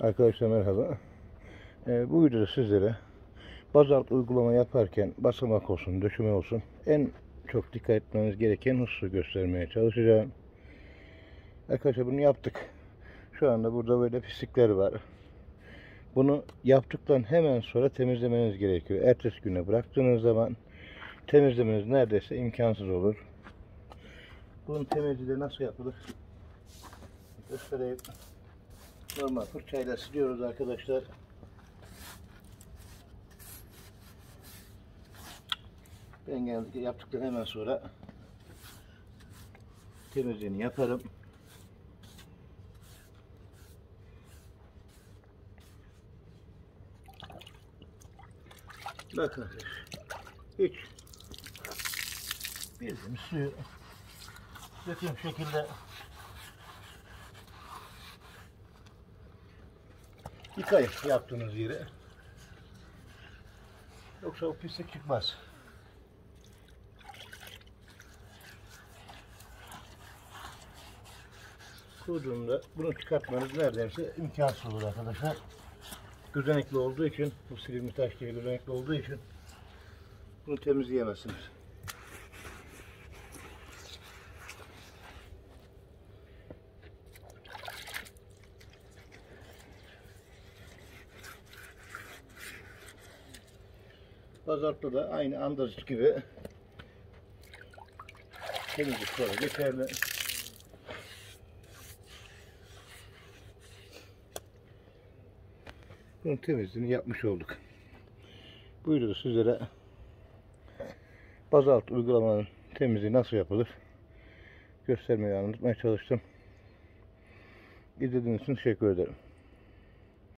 Arkadaşlar merhaba. Ee, bu videoda sizlere bazalt uygulama yaparken basamak olsun, döşeme olsun en çok dikkat etmeniz gereken hususu göstermeye çalışacağım. Arkadaşlar bunu yaptık. Şu anda burada böyle pislikler var. Bunu yaptıktan hemen sonra temizlemeniz gerekiyor. Ertesi güne bıraktığınız zaman temizlemeniz neredeyse imkansız olur. Bunun temizliği nasıl yapılır? Göstereyim. Normal fırçayla siliyoruz arkadaşlar. Ben genellikle yaptıktan hemen sonra temizliğini yaparım. Bakın. Hiç bildiğimiz suyu döküm şekilde Yıkayın yaptığınız yeri. Yoksa o pislik çıkmaz. Kuruduğunda bunu çıkartmanız neredeyse imkansız olur arkadaşlar. Gözenekli olduğu için, bu silivri taş gibi gözenekli olduğu için bunu temizleyemezsiniz. Pazarda da aynı andazit gibi temizlik böyle geçerli. Bunun temizliğini yapmış olduk. Bu videoda sizlere bazalt uygulamanın temizliği nasıl yapılır göstermeyi anlatmaya çalıştım. İzlediğiniz için teşekkür ederim.